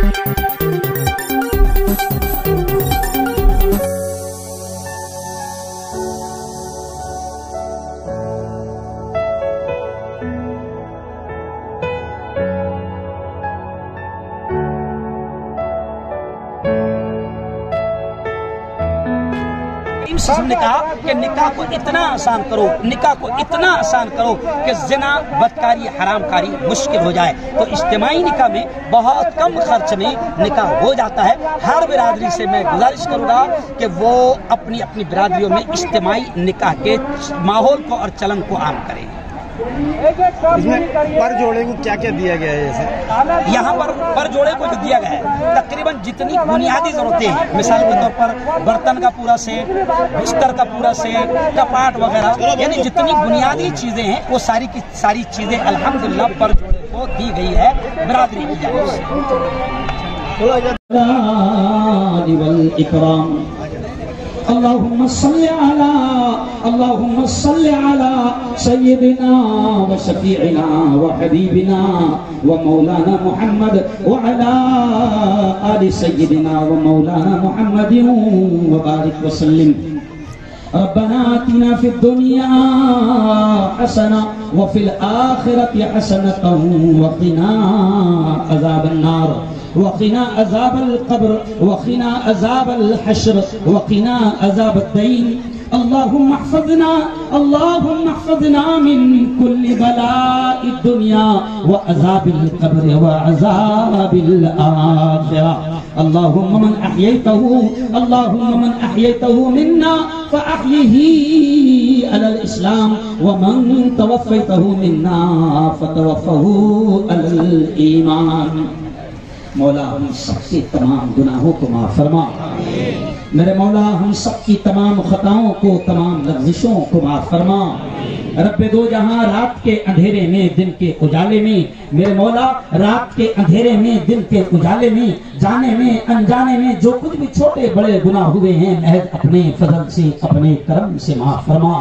Thank you. وسلم نے کہا کہ نکاح کو اتنا آسان کرو، نکاح کو اتنا آسان کرو کہ زنا، بدکاری حرام کاری مشکل ہو جائے۔ تو اجتماعی نکاح میں بہت کم خرچ میں نکاح ہو جاتا ہے۔ ہر برادری سے میں گزارش کروں گا کہ وہ اپنی اپنی برادریوں میں اجتماعی نکاح کے ماحول کو اور چلن کو عام کریں اس میں پر جوڑے کو کیا کیا دیا گیا ہے جیسے؟ یہاں پر پر جوڑے کو جو دیا گیا ہے تقریباً جتنی بنیادی ضرورتیں ہیں مثال کے طور پر برتن کا پورا سیٹ بستر کا پورا سیٹ کپاٹ وغیرہ یعنی جتنی بنیادی چیزیں ہیں وہ ساری کی ساری چیزیں الحمدللہ پر جوڑے کو دی گئی ہے برادری کی جانب سے۔ والإكرام اللهم صل على اللهم صل على سيدنا وشفيعنا وحبيبنا ومولانا محمد وعلى آل سيدنا ومولانا محمد وبارك وسلم. ربنا آتنا في الدنيا حسنة وفي الآخرة حسنة وقنا عذاب النار. وقنا عذاب القبر وقنا عذاب الحشر وقنا عذاب الدين. اللهم احفظنا اللهم احفظنا من كل بلاء الدنيا وعذاب القبر وعذاب الآخرة. اللهم من أحييته اللهم من أحييته منا فأحيه على الإسلام ومن توفيته منا فتوفه على الإيمان. مولا ہم سب کے تمام گناہوں کو معاف فرما۔ میرے مولا ہم سب کی تمام خطاؤں کو، تمام لغزشوں کو معاف فرما۔ رب دو جہاں رات کے اندھیرے میں، دن کے اجالے میں۔ میرے مولا، رات کے اندھیرے میں، دن کے اجالے میں۔ جانے میں، انجانے میں جو کچھ بھی چھوٹے بڑے گناہ ہوئے ہیں، محض اپنے فضل سے، اپنے کرم سے معاف فرما۔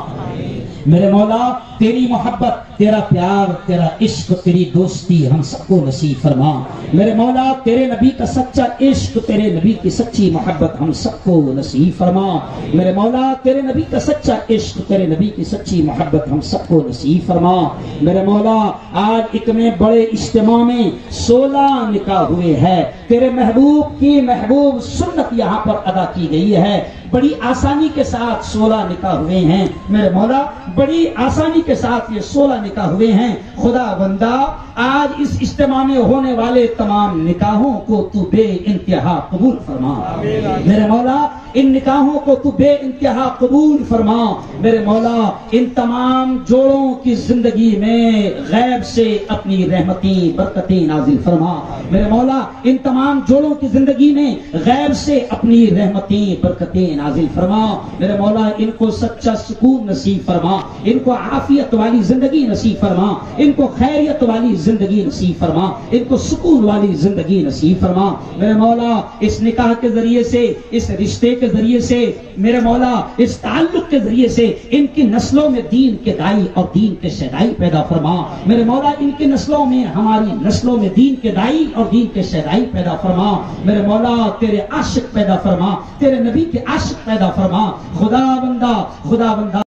میرے مولا تیری محبت، تیرا پیار، تیرا عشق، تیری دوستی ہم سب کو نصیب فرما۔ میرے مولا، تیرے نبی کا سچا عشق، تیرے نبی کی سچی محبت ہم سب کو نصیب فرما۔ میرے مولا، تیرے نبی کا سچا عشق، تیرے نبی کی سچی محبت ہم سب کو نصیب فرما۔ میرے مولا، آج اتنے بڑے اجتماع میں سولہ نکاح ہوئے ہیں۔ تیرے محبوب کی محبوب سنت یہاں پر ادا کی گئی ہے۔ بڑی آسانی کے ساتھ سولہ نکاح ہوئے ہیں۔ میرے مولا، بڑی آسانی کے ساتھ یہ سولہ نکاح ہوئے ہیں۔ خدا بندہ آج اس اجتماع میں ہونے والے تمام نکاحوں کو تو بے انتہا قبول فرما۔ میرے مولا ان نکاحوں کو تو بے انتہا قبول فرما۔ میرے مولا، ان تمام جوڑوں کی زندگی میں غیب سے اپنی رحمتی برکتیں نازل فرما۔ میرے مولا، ان تمام جوڑوں کی زندگی میں غیب سے اپنی رحمتی برکتیں نازل فرما۔ میرے مولا، ان کو سچا سکون نصیب فرما۔ ان کو عافیت والی زندگی نصیب فرما۔ ان کو خیریت والی زندگی نصیب فرما۔ ان کو سکون والی زندگی نصیب فرما۔ میرے مولا، اس نکاح کے ذریعے سے، اس رشتے کے ذریعے سے، میرے مولا، اس تعلق کے ذریعے سے ان کی نسلوں میں دین کے دائی اور دین کے شہدائی پیدا فرما۔ میرے مولا، ان کی نسلوں میں، ہماری نسلوں میں دین کے دائی اور دین کے شہدائی پیدا فرما۔ میرے مولا، تیرے عاشق پیدا فرما۔ تیرے نبی کے عاشق پیدا فرما۔ خدا بندہ خدا بندہ۔